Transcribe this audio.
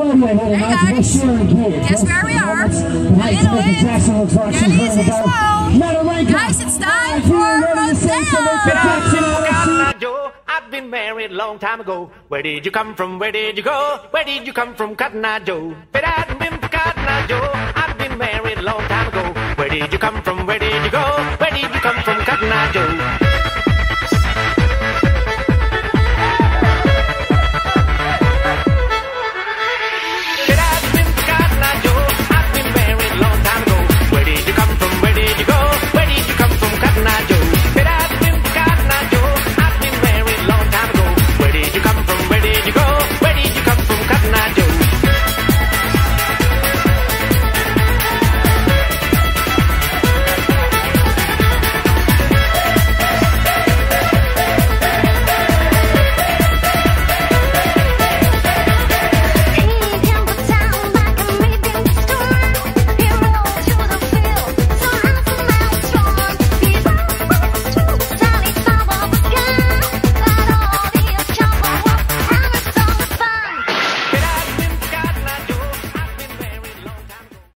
rodeo here tonight. Hey, We're sharing. Guess where we are? Tonight, Little Jackson looks like she's easy, ready to go. Metal Guys, it's time for ready rodeo. Joe. I've been married a long time ago. Where did you come from? Where did you go? Where did you come from, Cotton Eye Joe? But I've been for Cotton Eye Joe. I've been married a long time ago. Where did you come from? Where did